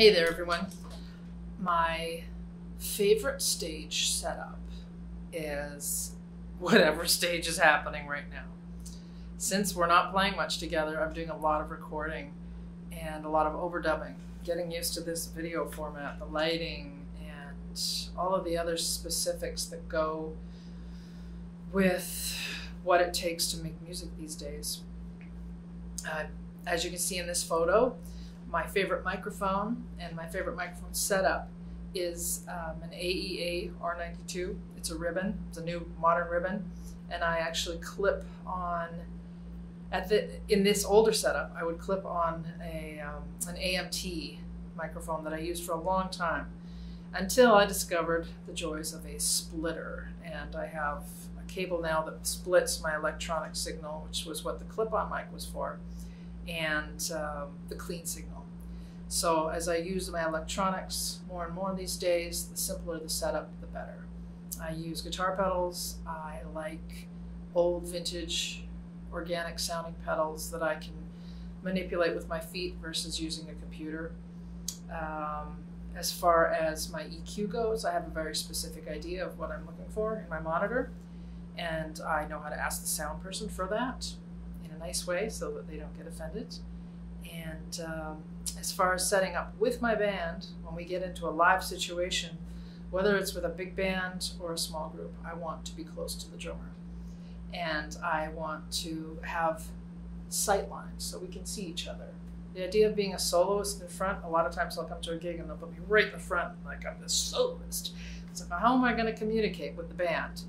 Hey there, everyone. My favorite stage setup is whatever stage is happening right now. Since we're not playing much together, I'm doing a lot of recording and a lot of overdubbing, getting used to this video format, the lighting, and all of the other specifics that go with what it takes to make music these days. Uh, as you can see in this photo, my favorite microphone and my favorite microphone setup is um, an AEA R92. It's a ribbon, it's a new modern ribbon, and I actually clip on at the in this older setup. I would clip on a um, an AMT microphone that I used for a long time until I discovered the joys of a splitter, and I have a cable now that splits my electronic signal, which was what the clip-on mic was for, and um, the clean signal. So as I use my electronics more and more these days, the simpler the setup, the better. I use guitar pedals. I like old vintage organic sounding pedals that I can manipulate with my feet versus using a computer. Um, as far as my EQ goes, I have a very specific idea of what I'm looking for in my monitor, and I know how to ask the sound person for that in a nice way so that they don't get offended. And um, as far as setting up with my band, when we get into a live situation, whether it's with a big band or a small group, I want to be close to the drummer. And I want to have sight lines so we can see each other. The idea of being a soloist in front, a lot of times I'll come to a gig and they'll put me right in the front, like I'm the soloist. So how am I going to communicate with the band?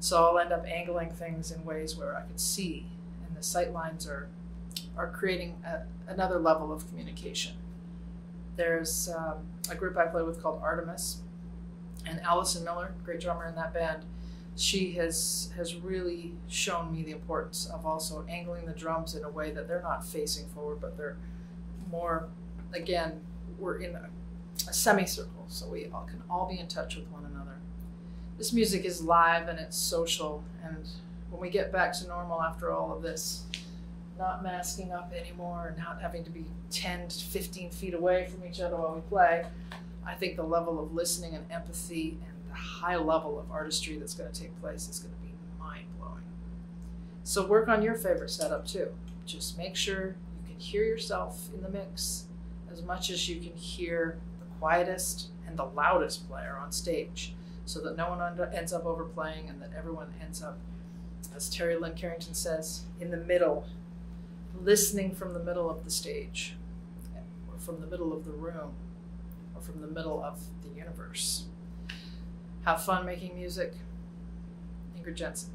So I'll end up angling things in ways where I can see, the sight lines are are creating a, another level of communication. There's um, a group I play with called Artemis, and Allison Miller, great drummer in that band. She has has really shown me the importance of also angling the drums in a way that they're not facing forward, but they're more. Again, we're in a, a semicircle, so we all can all be in touch with one another. This music is live and it's social, and when we get back to normal after all of this, not masking up anymore and not having to be 10 to 15 feet away from each other while we play, I think the level of listening and empathy and the high level of artistry that's going to take place is going to be mind blowing. So work on your favorite setup too. Just make sure you can hear yourself in the mix as much as you can hear the quietest and the loudest player on stage so that no one ends up overplaying and that everyone ends up, as Terri Lyne Carrington says, in the middle listening from the middle of the stage, or from the middle of the room, or from the middle of the universe. Have fun making music. Ingrid Jensen.